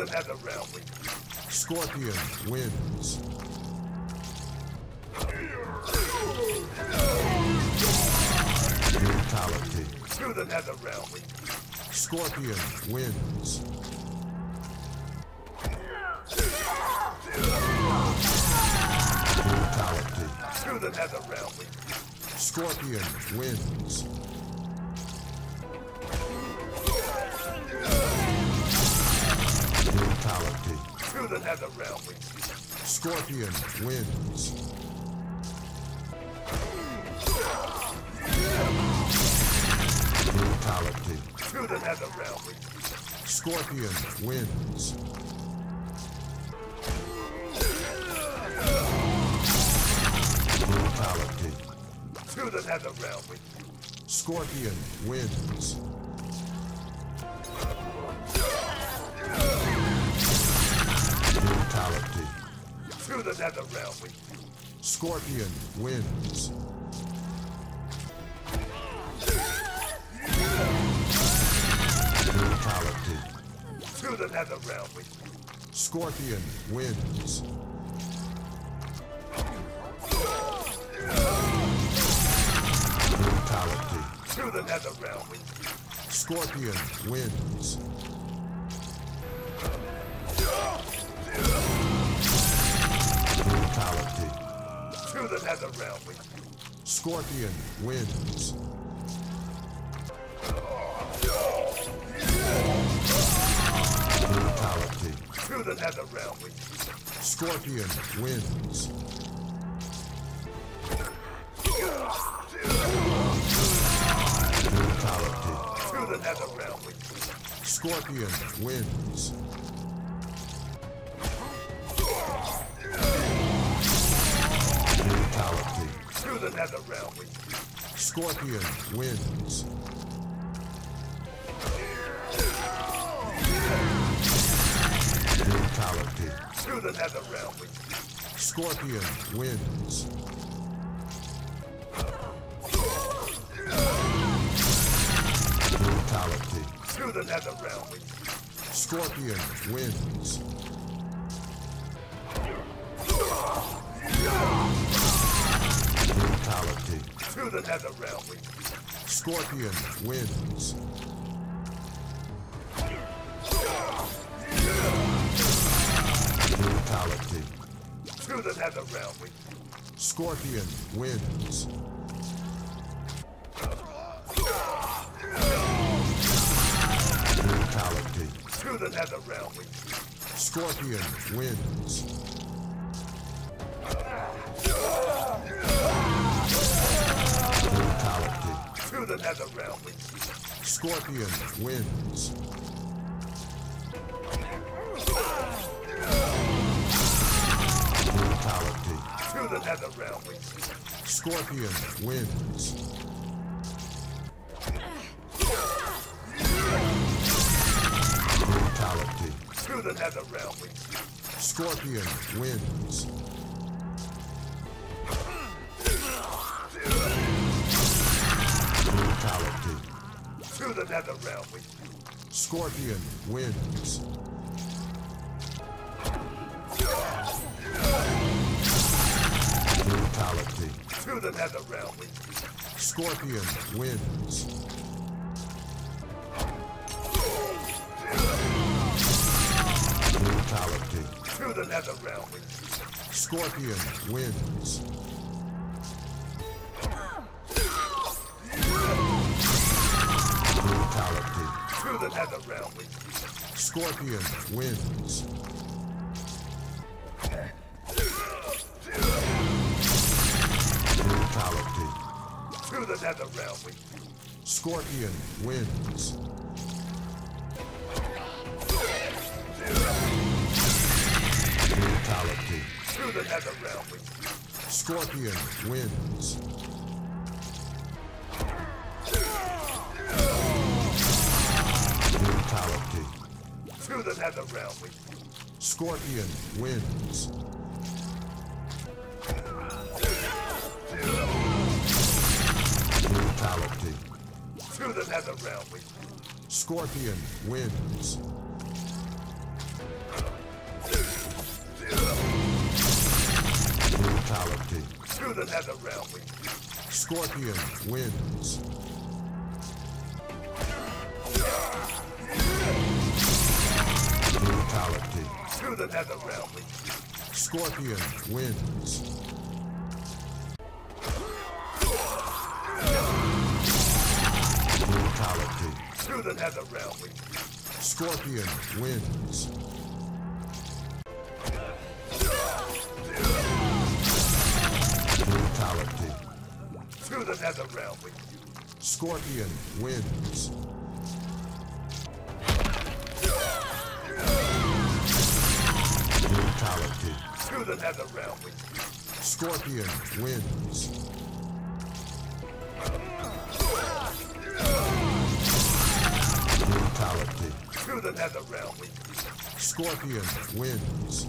the nether realm with you. Scorpion wins. Brutality. To the nether realm with you. Scorpion wins. Brutality. To the nether realm with you. Scorpion wins. Brutality. To the nether realm. Scorpion wins. Brutality. To the nether realm. Scorpion wins. Brutality. To the nether realm. Scorpion wins. Brutality. To the nether realm with you. Scorpion wins. Brutality. To the nether realm with you. Scorpion wins. Brutality. To the nether realm with you. Scorpion wins. Brutality. To the nether realm with you. Scorpion wins. Brutality. To the nether realm with you. Scorpion wins. Brutality. To the nether realm with you. Scorpion wins. The nether realm with you. Scorpion wins. Brutality. To the nether realm with you. Scorpion wins. Brutality. To the nether realm with you. Scorpion wins. To the nether realm. Scorpion wins. Brutality. To the nether realm. Scorpion wins. Brutality. To the nether realm. Scorpion wins. To the nether realm with you. Scorpion wins. Brutality. To the nether realm with you. Scorpion wins. Brutality. To the nether realm with you. Scorpion wins. The nether realm with you. Scorpion wins. Brutality. To the nether realm with you. Scorpion wins. Brutality. To the nether realm with you. Scorpion wins. To the nether realm. Scorpion wins. Brutality. To the nether realm. Scorpion wins. Brutality. To the nether realm. Scorpion wins. to the nether realm Scorpion wins. Brutality. To the nether realm Scorpion wins. Brutality. To the nether realm Scorpion wins. Brutality. To the nether realm. Scorpion wins. Brutality. To the nether realm. Scorpion wins. Brutality. To the nether realm. Scorpion wins. To the nether realm with you. Scorpion wins. Brutality. To the nether realm with you. Scorpion wins.